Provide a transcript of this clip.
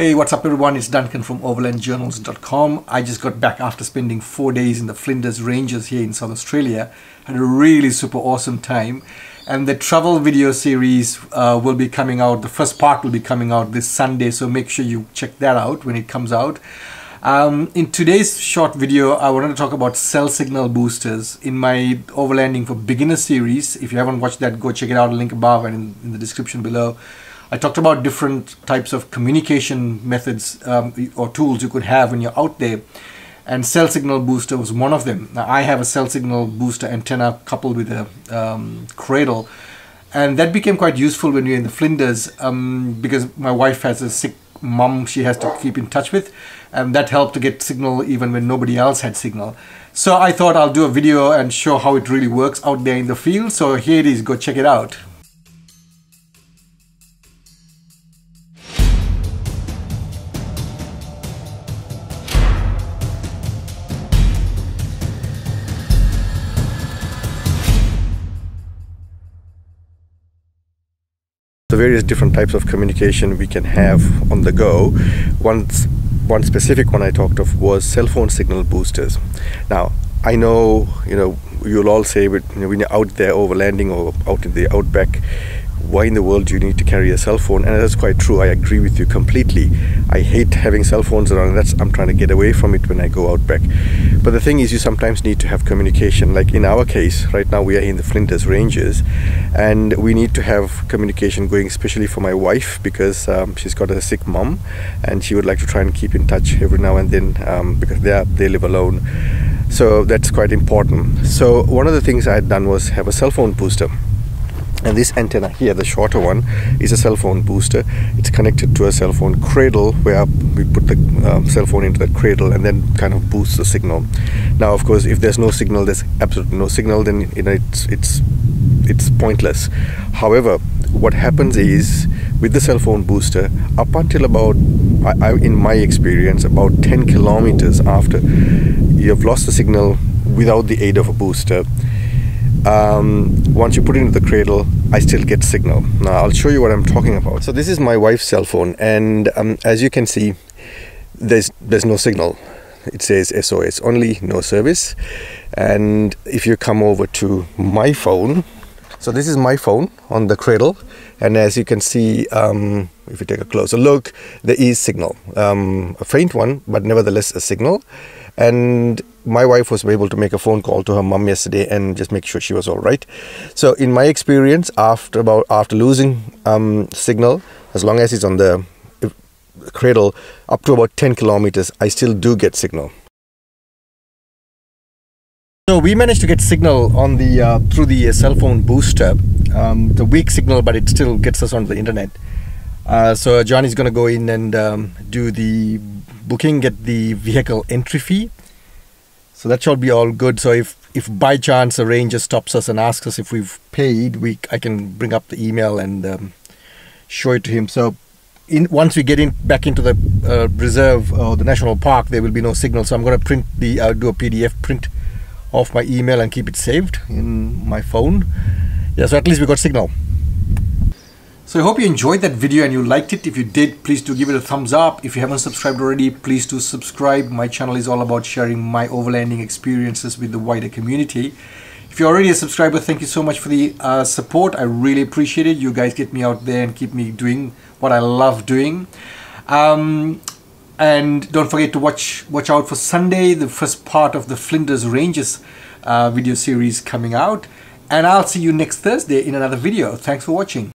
Hey, what's up everyone? It's Duncan from overlandjournals.com. I just got back after spending four days in the Flinders Ranges here in South Australia. Had a really super awesome time. And the travel video series uh, will be coming out, the first part will be coming out this Sunday, so make sure you check that out when it comes out. Um, in today's short video, I wanted to talk about cell signal boosters in my Overlanding for Beginner series. If you haven't watched that, go check it out, link above and in, in the description below. I talked about different types of communication methods um, or tools you could have when you're out there. And cell signal booster was one of them. Now, I have a cell signal booster antenna coupled with a um, cradle. And that became quite useful when we are in the Flinders um, because my wife has a sick mom she has to keep in touch with. And that helped to get signal even when nobody else had signal. So I thought I'll do a video and show how it really works out there in the field. So here it is, go check it out. The various different types of communication we can have on the go. One, one specific one I talked of was cell phone signal boosters. Now, I know, you know, you'll all say, but you know, when you're out there overlanding or out in the outback, why in the world do you need to carry a cell phone? And that's quite true. I agree with you completely. I hate having cell phones around. That's I'm trying to get away from it when I go out back. But the thing is, you sometimes need to have communication. Like in our case, right now we are in the Flinders Ranges, and we need to have communication going, especially for my wife because um, she's got a sick mom, and she would like to try and keep in touch every now and then um, because they are, they live alone. So that's quite important. So one of the things I had done was have a cell phone booster and this antenna here the shorter one is a cell phone booster. It's connected to a cell phone cradle where we put the um, cell phone into the cradle and then kind of boosts the signal. Now of course if there's no signal there's absolutely no signal then you know it's it's it's pointless. However what happens is with the cell phone booster up until about I, I, in my experience about 10 kilometers after you have lost the signal without the aid of a booster um, once you put it into the cradle, I still get signal. Now I'll show you what I'm talking about. So this is my wife's cell phone, and um, as you can see, there's there's no signal. It says SOS, only no service. And if you come over to my phone, so this is my phone on the cradle, and as you can see, um, if you take a closer look, there is signal, um, a faint one, but nevertheless a signal. And my wife was able to make a phone call to her mom yesterday and just make sure she was all right. So in my experience, after about after losing um, signal, as long as it's on the cradle, up to about 10 kilometers, I still do get signal. So we managed to get signal on the uh, through the uh, cell phone booster. Um, the weak signal, but it still gets us on the internet. Uh, so Johnny's going to go in and um, do the booking, get the vehicle entry fee. So that should be all good. So if if by chance a ranger stops us and asks us if we've paid, we I can bring up the email and um, show it to him. So in, once we get in back into the uh, reserve or the national park, there will be no signal. So I'm going to print the uh, do a PDF print off my email and keep it saved in my phone. Yeah, so at least we got signal. So I hope you enjoyed that video and you liked it. If you did, please do give it a thumbs up. If you haven't subscribed already, please do subscribe. My channel is all about sharing my overlanding experiences with the wider community. If you're already a subscriber, thank you so much for the uh, support. I really appreciate it. You guys get me out there and keep me doing what I love doing. Um, and don't forget to watch watch out for Sunday, the first part of the Flinders Ranges uh, video series coming out. And I'll see you next Thursday in another video. Thanks for watching.